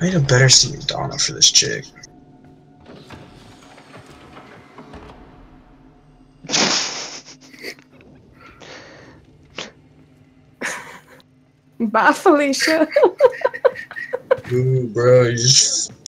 I need a better scene, Donna, for this chick. Bye, Felicia. Ooh, bro, you just